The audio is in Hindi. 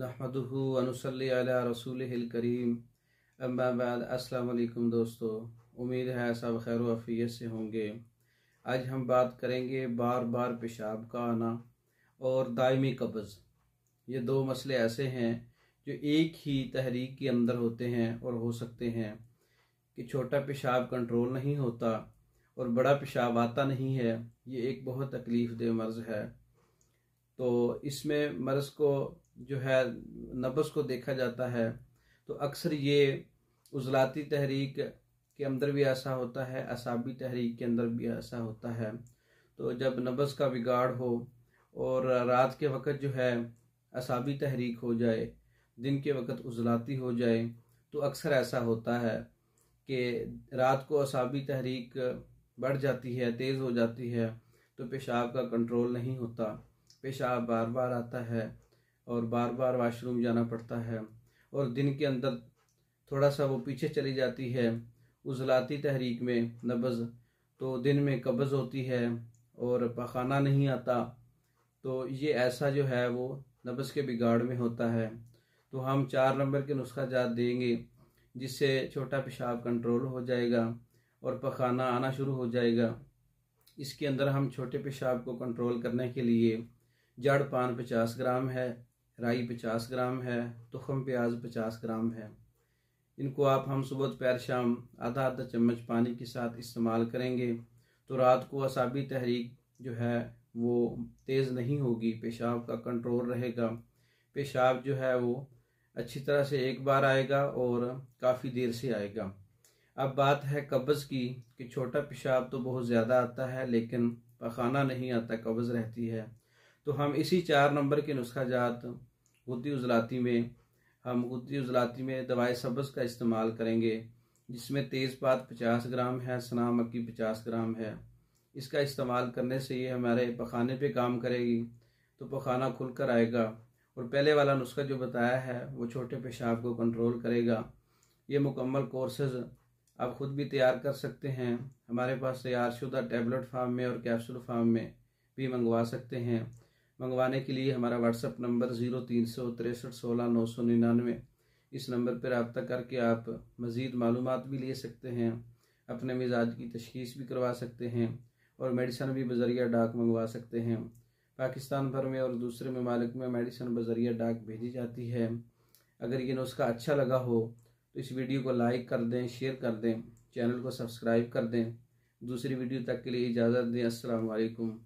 अला रसूलिहिल करीम। अम्मा बाद, अस्सलाम वालेकुम दोस्तों। उम्मीद है सब खैर वफ़ियत से होंगे। आज हम बात करेंगे बार बार पेशाब का आना और दायमी कब्ज़। ये दो मसले ऐसे हैं जो एक ही तहरीक के अंदर होते हैं और हो सकते हैं कि छोटा पेशाब कंट्रोल नहीं होता और बड़ा पेशाब आता नहीं है। ये एक बहुत तकलीफ़ दे मर्ज़ है। तो इसमें मर्ज़ को जो है, नब्स को देखा जाता है। तो अक्सर ये उजलाती तहरीक के अंदर भी ऐसा होता है, असाबी तहरीक के अंदर भी ऐसा होता है। तो जब नब्स का बिगाड़ हो और रात के वक्त जो है, असाबी तहरीक हो जाए, दिन के वक्त उजलाती हो जाए तो अक्सर ऐसा होता है कि रात को असाबी तहरीक बढ़ जाती है, तेज़ हो जाती है तो पेशाब का कंट्रोल नहीं होता। पेशाब बार बार आता है और बार बार वाशरूम जाना पड़ता है और दिन के अंदर थोड़ा सा वो पीछे चली जाती है उजलाती तहरीक में नब्ज़ तो दिन में कब्ज़ होती है और पखाना नहीं आता तो ये ऐसा जो है वो नब्ज़ के बिगाड़ में होता है। तो हम चार नंबर के नुस्खा जात देंगे, जिससे छोटा पेशाब कंट्रोल हो जाएगा और पखाना आना शुरू हो जाएगा। इसके अंदर हम छोटे पेशाब को कंट्रोल करने के लिए जड़ पान पचास ग्राम है राई पचास ग्राम है, तुखम प्याज पचास ग्राम है। इनको आप हम सुबह, दोपहर, शाम आधा आधा चम्मच पानी के साथ इस्तेमाल करेंगे। तो रात को असाबी तहरीक जो है, वो तेज़ नहीं होगी, पेशाब का कंट्रोल रहेगा। पेशाब जो है, वो अच्छी तरह से एक बार आएगा और काफ़ी देर से आएगा। अब बात है कब्ज़ की, कि छोटा पेशाब तो बहुत ज़्यादा आता है, लेकिन पखाना नहीं आता, कब्ज़ रहती है। तो हम इसी चार नंबर के नुस्खा जात गुद्दी उजलाती में, हम गुद्दी उजलाती में दवाई सब्ज़ का इस्तेमाल करेंगे, जिसमें तेज़पात पचास ग्राम है, सना मक्की पचास ग्राम है। इसका इस्तेमाल करने से ये हमारे पखाने पे काम करेगी तो पखाना खुल कर आएगा, और पहले वाला नुस्खा जो बताया है, वो छोटे पेशाब को कंट्रोल करेगा। ये मुकम्मल कोर्सेज आप ख़ुद भी तैयार कर सकते हैं। हमारे पास तैयार शुदा टैबलेट फार्म में और कैप्सूल फार्म में भी मंगवा सकते हैं। मंगवाने के लिए हमारा व्हाट्सअप नंबर ज़ीरो तीन सौ तिरसठ सोलह नौ सौ निन्यानवे। इस नंबर पर रबता करके आप मज़ीद मालूम भी ले सकते हैं, अपने मिजाज की तशखीस भी करवा सकते हैं और मेडिसन भी बजरिया डाक मंगवा सकते हैं। पाकिस्तान भर में और दूसरे ममालिक में मेडिसन बजरिया डाक भेजी जाती है। अगर ये नुस्खा अच्छा लगा हो तो इस वीडियो को लाइक कर दें, शेयर कर दें, चैनल को सब्सक्राइब कर दें। दूसरी वीडियो तक के लिए इजाज़त दें। अस्सलाम वालेकुम